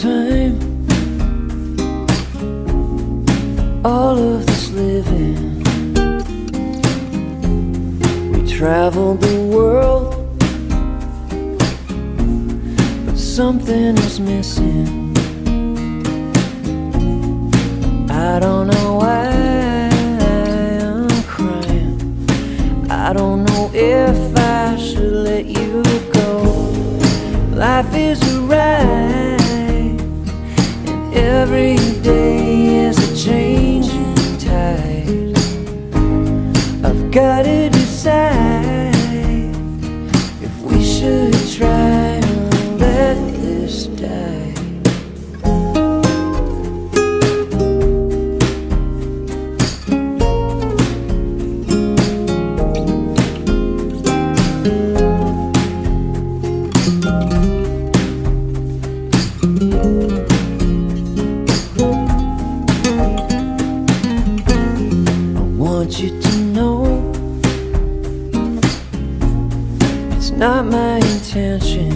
time. All of this living. We traveled the world. But something is missing. I don't know why I'm crying. I don't know if I should let you go. Life is a ride. Got to not my intention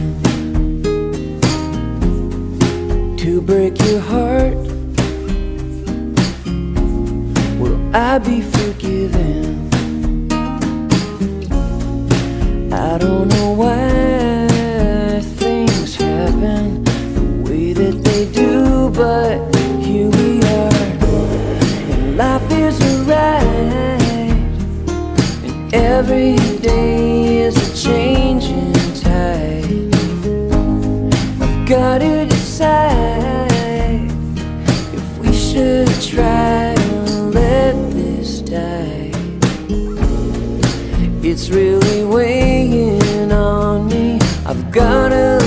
to break your heart. Will I be forgiven? I don't know why things happen the way that they do, but here we are. And life is a ride, and every day try or let this die. It's really weighing on me. I've gotta